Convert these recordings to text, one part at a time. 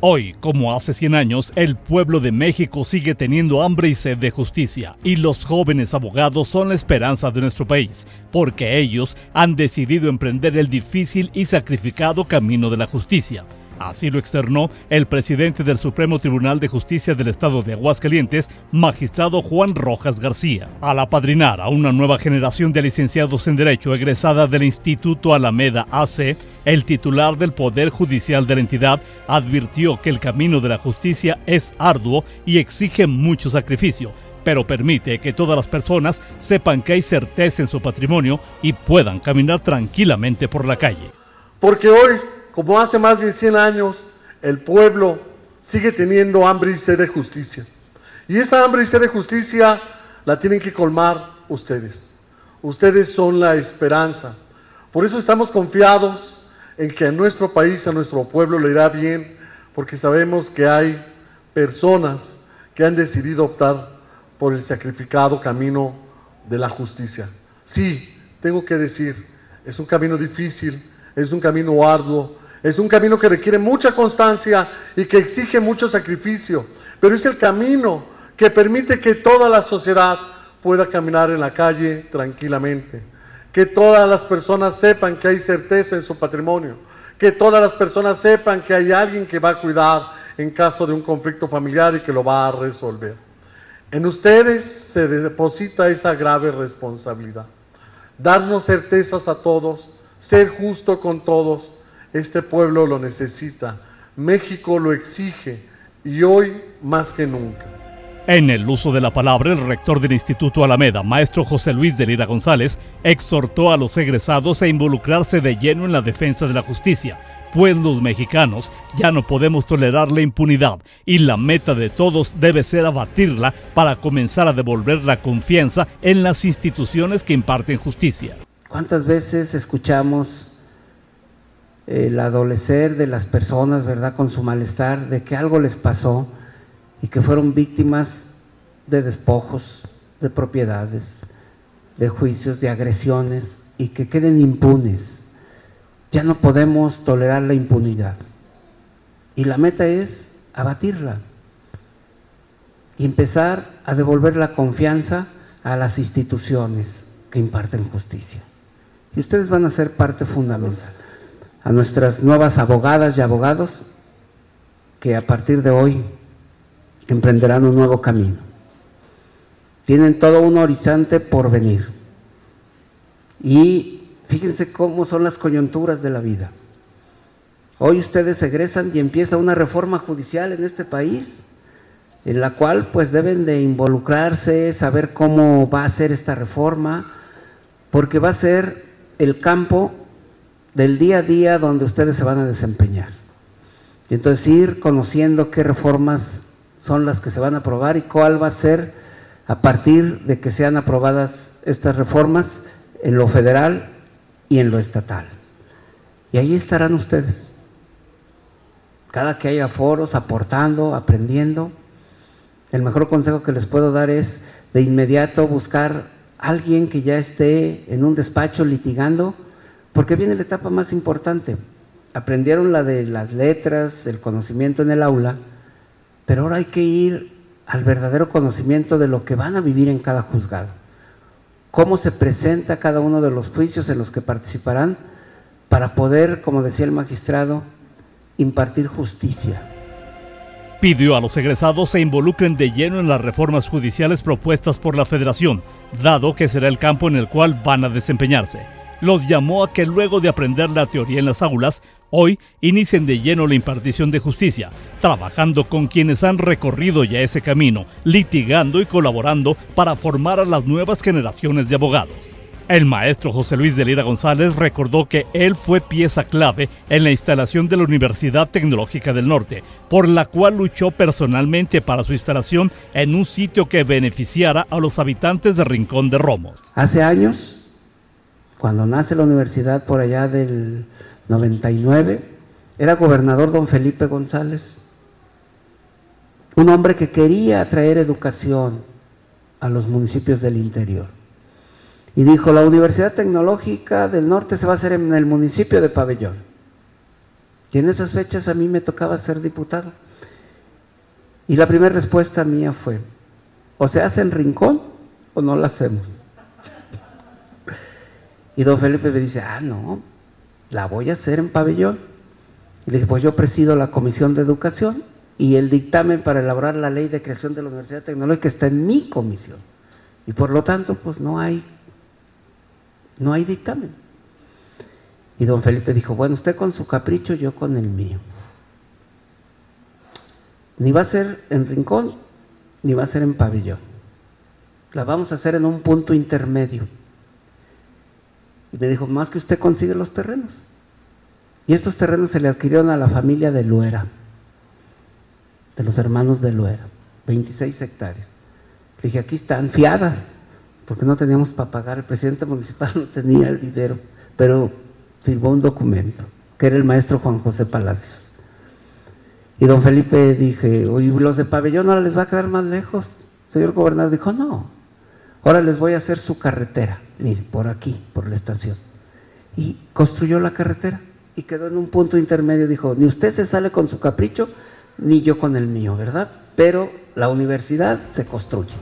Hoy, como hace 100 años, el pueblo de México sigue teniendo hambre y sed de justicia, y los jóvenes abogados son la esperanza de nuestro país, porque ellos han decidido emprender el difícil y sacrificado camino de la justicia. Así lo externó el presidente del Supremo Tribunal de Justicia del Estado de Aguascalientes, magistrado Juan Rojas García, al apadrinar a una nueva generación de licenciados en Derecho egresada del Instituto Alameda AC, el titular del Poder Judicial de la entidad advirtió que el camino de la justicia es arduo y exige mucho sacrificio, pero permite que todas las personas sepan que hay certeza en su patrimonio y puedan caminar tranquilamente por la calle. Porque hoy como hace más de 100 años, el pueblo sigue teniendo hambre y sed de justicia. Y esa hambre y sed de justicia la tienen que colmar ustedes. Ustedes son la esperanza. Por eso estamos confiados en que a nuestro país, a nuestro pueblo le irá bien, porque sabemos que hay personas que han decidido optar por el sacrificado camino de la justicia. Sí, tengo que decir, es un camino difícil, es un camino arduo, es un camino que requiere mucha constancia y que exige mucho sacrificio, pero es el camino que permite que toda la sociedad pueda caminar en la calle tranquilamente, que todas las personas sepan que hay certeza en su patrimonio, que todas las personas sepan que hay alguien que va a cuidar en caso de un conflicto familiar y que lo va a resolver. En ustedes se deposita esa grave responsabilidad. Darnos certezas a todos, ser justo con todos, este pueblo lo necesita, México lo exige y hoy más que nunca. En el uso de la palabra, el rector del Instituto Alameda, maestro José Luis de Lira González, exhortó a los egresados a involucrarse de lleno en la defensa de la justicia, pues los mexicanos ya no podemos tolerar la impunidad y la meta de todos debe ser abatirla para comenzar a devolver la confianza en las instituciones que imparten justicia. ¿Cuántas veces escuchamos el adolecer de las personas, ¿verdad? Con su malestar, de que algo les pasó y que fueron víctimas de despojos, de propiedades, de juicios, de agresiones y que queden impunes. Ya no podemos tolerar la impunidad. Y la meta es abatirla y empezar a devolver la confianza a las instituciones que imparten justicia. Y ustedes van a ser parte fundamental a nuestras nuevas abogadas y abogados que a partir de hoy emprenderán un nuevo camino. Tienen todo un horizonte por venir. Y fíjense cómo son las coyunturas de la vida. Hoy ustedes egresan y empieza una reforma judicial en este país, en la cual pues deben de involucrarse, saber cómo va a ser esta reforma, porque va a ser el campo del día a día donde ustedes se van a desempeñar. Y entonces ir conociendo qué reformas son las que se van a aprobar y cuál va a ser a partir de que sean aprobadas estas reformas en lo federal y en lo estatal. Y ahí estarán ustedes. Cada que haya foros, aportando, aprendiendo. El mejor consejo que les puedo dar es de inmediato buscar alguien que ya esté en un despacho litigando porque viene la etapa más importante. Aprendieron la de las letras, el conocimiento en el aula, pero ahora hay que ir al verdadero conocimiento de lo que van a vivir en cada juzgado. Cómo se presenta cada uno de los juicios en los que participarán para poder, como decía el magistrado, impartir justicia. Pidió a los egresados se involucren de lleno en las reformas judiciales propuestas por la Federación, dado que será el campo en el cual van a desempeñarse los llamó a que luego de aprender la teoría en las aulas, hoy inicien de lleno la impartición de justicia, trabajando con quienes han recorrido ya ese camino, litigando y colaborando para formar a las nuevas generaciones de abogados. El maestro José Luis de Lira González recordó que él fue pieza clave en la instalación de la Universidad Tecnológica del Norte, por la cual luchó personalmente para su instalación en un sitio que beneficiara a los habitantes de Rincón de Romos. Hace años cuando nace la universidad por allá del 99, era gobernador don Felipe González, un hombre que quería traer educación a los municipios del interior. Y dijo, la Universidad Tecnológica del Norte se va a hacer en el municipio de Pabellón. Y en esas fechas a mí me tocaba ser diputado. Y la primera respuesta mía fue, o se hace en rincón o no la hacemos. Y don Felipe me dice, ah, no, la voy a hacer en pabellón. Y le dije, pues yo presido la Comisión de Educación y el dictamen para elaborar la ley de creación de la Universidad Tecnológica está en mi comisión. Y por lo tanto, pues no hay, no hay dictamen. Y don Felipe dijo, bueno, usted con su capricho, yo con el mío. Ni va a ser en rincón, ni va a ser en pabellón. La vamos a hacer en un punto intermedio. Y me dijo, más que usted consigue los terrenos. Y estos terrenos se le adquirieron a la familia de Luera, de los hermanos de Luera, 26 hectáreas. Le dije, aquí están fiadas, porque no teníamos para pagar. El presidente municipal no tenía el dinero, pero firmó un documento, que era el maestro Juan José Palacios. Y don Felipe dije, oye, los de pabellón ahora les va a quedar más lejos. señor gobernador dijo, no, ahora les voy a hacer su carretera, mire, por aquí, por la estación. Y construyó la carretera y quedó en un punto intermedio. Dijo, ni usted se sale con su capricho, ni yo con el mío, ¿verdad? Pero la universidad se construye.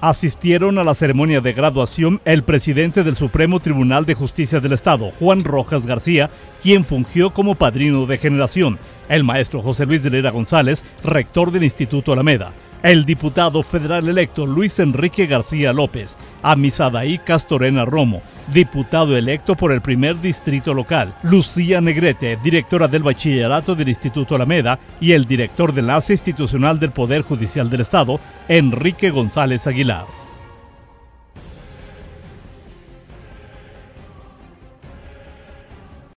Asistieron a la ceremonia de graduación el presidente del Supremo Tribunal de Justicia del Estado, Juan Rojas García, quien fungió como padrino de generación, el maestro José Luis de Lera González, rector del Instituto Alameda, el diputado federal electo Luis Enrique García López, Amisadaí Castorena Romo, diputado electo por el primer distrito local, Lucía Negrete, directora del bachillerato del Instituto Alameda, y el director de enlace institucional del Poder Judicial del Estado, Enrique González Aguilar.